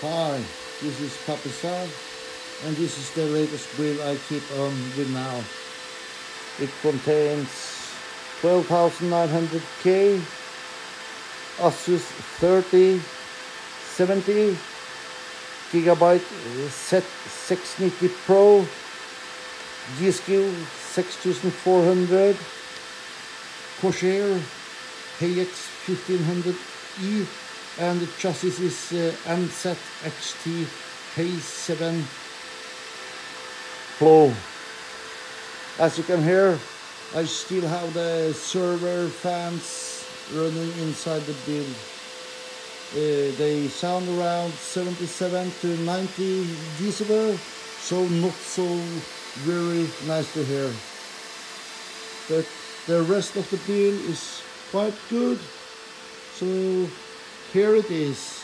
Hi, this is Papusan and this is the latest build I keep on with now. It contains 12,900K, Asus 3070 gigabyte Z690 Pro, G.Skill 6400, Corsair HX 1500i and the chassis is uh, MZ XT K7 Flow. As you can hear, I still have the server fans running inside the build. Uh, they sound around 77 to 90 decibel, so not so very nice to hear. But the rest of the build is quite good. So here it is.